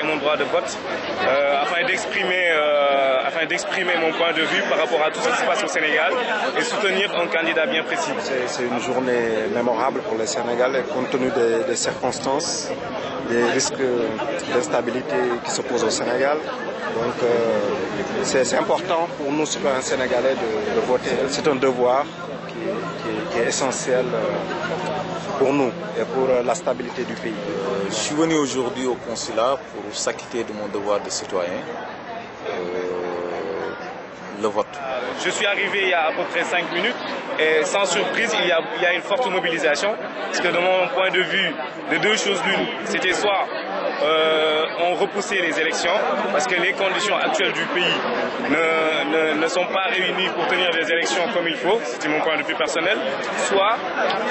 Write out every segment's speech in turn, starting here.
et mon droit de vote afin d'exprimer afin d'exprimer mon point de vue par rapport à tout ce qui se passe au Sénégal et soutenir un candidat bien précis. C'est une journée mémorable pour les Sénégalais compte tenu des, circonstances, des risques d'instabilité qui se posent au Sénégal. Donc c'est important pour nous, citoyens sénégalais, de, voter. C'est un devoir qui, est essentiel pour nous et pour la stabilité du pays. Je suis venu aujourd'hui au consulat pour s'acquitter de mon devoir de citoyen Je suis arrivé il y a à peu près 5 minutes et sans surprise, il y, a, une forte mobilisation. Parce que de mon point de vue, de deux choses l'une, c'était soit euh, on repoussait les élections parce que les conditions actuelles du pays ne, sont pas réunies pour tenir des élections comme il faut, c'était mon point de vue personnel, soit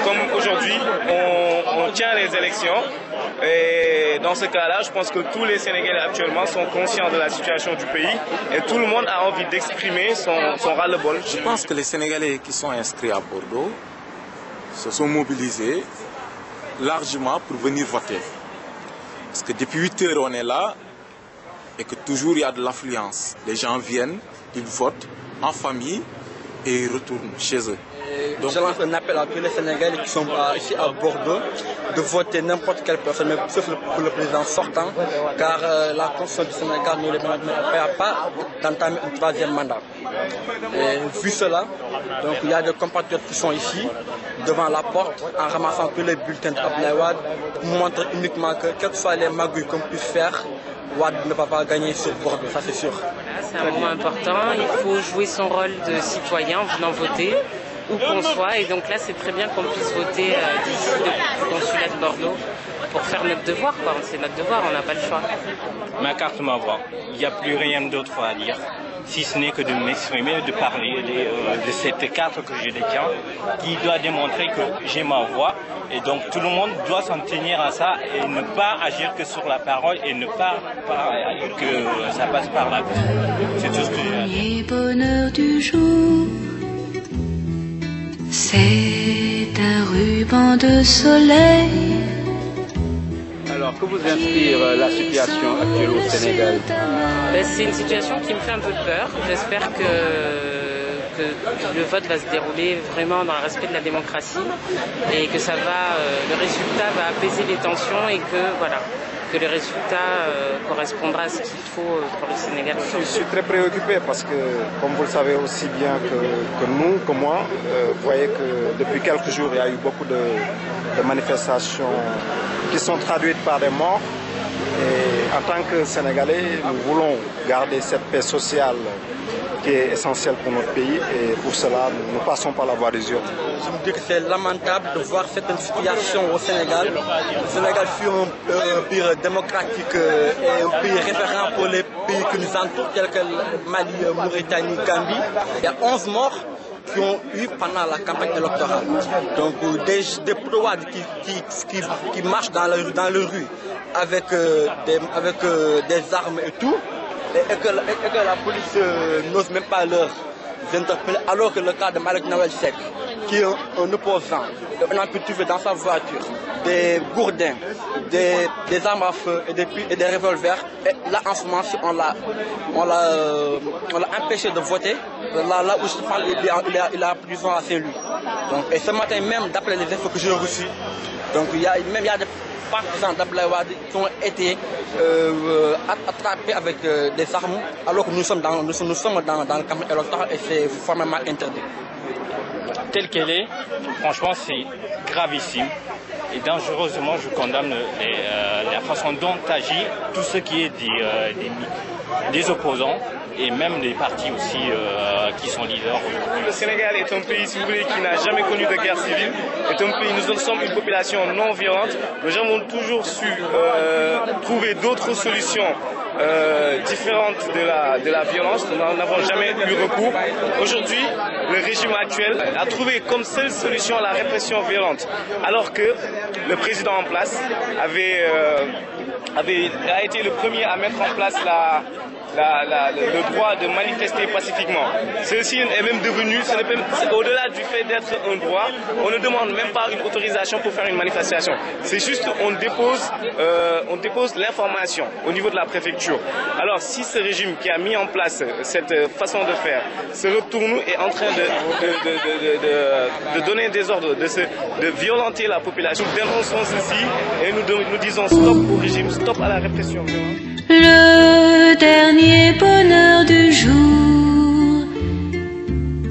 comme aujourd'hui on, tient les élections et dans ce cas-là, je pense que tous les Sénégalais actuellement sont conscients de la situation du pays et tout le monde a envie d'exprimer son, ras-le-bol. Je pense que les Sénégalais qui sont inscrits à Bordeaux se sont mobilisés largement pour venir voter. Parce que depuis 8 heures, on est là et que toujours il y a de l'affluence. Les gens viennent, ils votent en famille et ils retournent chez eux. Donc, je lance un appel à tous les Sénégalais qui sont ici à Bordeaux de voter n'importe quelle personne, sauf pour le président sortant, car euh, la Constitution du Sénégal ne le permet pas d'entamer un troisième mandat. Et vu cela, donc, il y a des compatriotes qui sont ici, devant la porte, en ramassant tous les bulletins d'Ablaïwad, pour montrer uniquement que, quelles que soient les magouilles qu'on puisse faire, Wad ne va pas gagner sur Bordeaux, ça c'est sûr. C'est un moment important, il faut jouer son rôle de citoyen en venant voter où qu'on soit. Et donc là, c'est très bien qu'on puisse voter euh, d'ici le consulat de Bordeaux pour faire notre devoir. C'est notre devoir, on n'a pas le choix. Ma carte m'envoie. Il n'y a plus rien d'autre à dire, si ce n'est que de m'exprimer, de parler de, euh, de, cette carte que je détiens, qui doit démontrer que j'ai ma voix. Et donc tout le monde doit s'en tenir à ça et ne pas agir que sur la parole et ne pas, que ça passe par la C'est tout ce que j'ai bonheur du jour c'est un ruban de soleil. Alors, que vous inspire la situation actuelle au Sénégal C'est une situation qui me fait un peu peur. J'espère que, que, le vote va se dérouler vraiment dans le respect de la démocratie et que ça va, euh, le résultat va apaiser les tensions et que voilà, que le résultat euh, correspondra à ce qu'il faut euh, pour le Sénégal. Je suis très préoccupé parce que, comme vous le savez aussi bien que, nous, que moi, vous voyez que depuis quelques jours, il y a eu beaucoup de manifestations qui sont traduites par des morts. Et en tant que Sénégalais, nous voulons garder cette paix sociale qui est essentielle pour notre pays et pour cela, nous passons par la voie des urnes. Je me dis que c'est lamentable de voir cette situation au Sénégal. Le Sénégal fut un, pays démocratique euh, et un pays référent pour les pays qui nous entourent, tels que Mali, Mauritanie, Gambie. Il y a 11 morts qui ont eu pendant la campagne électorale. Donc euh, des, des qui, qui, marchent dans la, dans rue avec, euh, avec des armes et tout et que, la police euh, n'ose même pas leur interpeller, alors que le cas de Malek Nawel Sek, qui est un, opposant, on a pu trouver dans sa voiture des gourdins, des, armes à feu et des, revolvers. Là, en ce moment, on l'a, euh, empêché de voter. Là, où je parle, il a, il prison à Saint-Louis. Et ce matin même, d'après les infos que j'ai reçues, donc il y a, même il y a des partisans d'Ablaïwad qui ont été euh, attrapés avec euh, des armes alors que nous sommes dans, nous, sommes dans le camp électoral et c'est formellement interdit. Telle qu'elle est, franchement, c'est gravissime. Et dangereusement, je condamne euh, la façon dont agit tout ce qui est des, des opposants et même les partis aussi euh, qui sont leaders Le Sénégal est un pays, si qui n'a jamais connu de guerre civile. Est un nous sommes une population non violente. Gens ont toujours su euh, trouver d'autres solutions euh, différentes de la, de la violence. Nous n'en avons jamais eu recours. Aujourd'hui, le régime actuel a trouvé comme seule solution la répression violente, alors que le président en place avait avait, a été le premier à mettre en place la, le droit de manifester pacifiquement. Ceci est même devenu, au-delà du fait d'être un droit, on ne demande même pas une autorisation pour faire une manifestation. C'est juste on dépose, euh, on dépose l'information au niveau de la préfecture. Alors si ce régime qui a mis en place cette façon de faire se retourne et est en train de, donner des ordres, de, violenter la population, nous dénonçons ceci et nous disons stop au régime, stop à la répression. Le dernier bonheur du jour,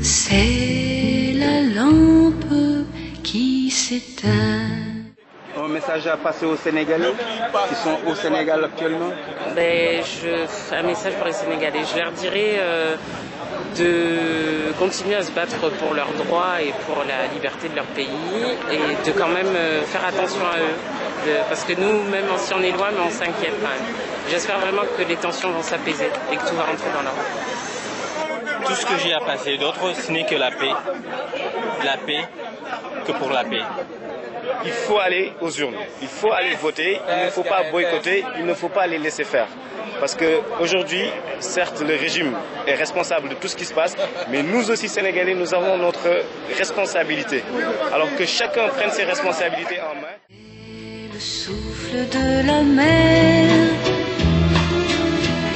c'est la lampe qui s'éteint. Un message à passer aux Sénégalais qui sont au Sénégal actuellement ben, je, Un message pour les Sénégalais. Je leur dirais euh, de continuer à se battre pour leurs droits et pour la liberté de leur pays et de quand même euh, faire attention à eux parce que nous, même si on est loin, mais on s'inquiète quand même. J'espère vraiment que les tensions vont s'apaiser et que tout va rentrer dans l'ordre. Tout ce que j'ai à passer d'autre, ce n'est que la paix. La paix que pour la paix. Il faut aller aux urnes, il faut aller voter, il ne faut pas boycotter, il ne faut pas les laisser faire. Parce qu'aujourd'hui, certes, le régime est responsable de tout ce qui se passe, mais nous aussi, Sénégalais, nous avons notre responsabilité. Alors que chacun prenne ses responsabilités en main souffle de la mer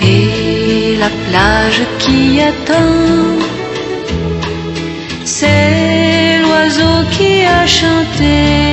et la plage qui attend. C'est l'oiseau qui a chanté